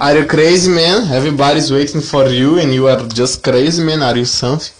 Are you crazy, man? Everybody's waiting for you and you are just crazy, man. Are you something?